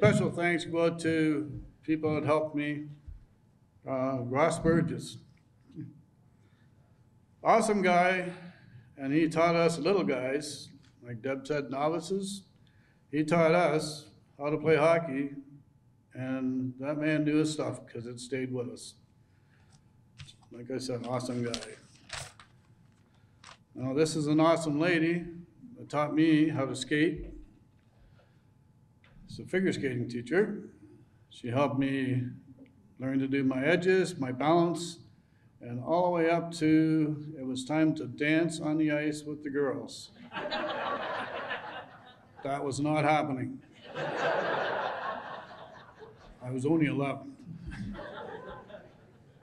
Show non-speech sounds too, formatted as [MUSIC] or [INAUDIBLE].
Special thanks go to people that helped me. Uh, Ross Burgess. Awesome guy, and he taught us little guys, like Deb said, novices. He taught us how to play hockey, and that man knew his stuff because it stayed with us. Like I said, awesome guy. Now, this is an awesome lady that taught me how to skate. She's a figure skating teacher. She helped me learn to do my edges, my balance, and all the way up to it was time to dance on the ice with the girls. [LAUGHS] that was not happening. I was only 11.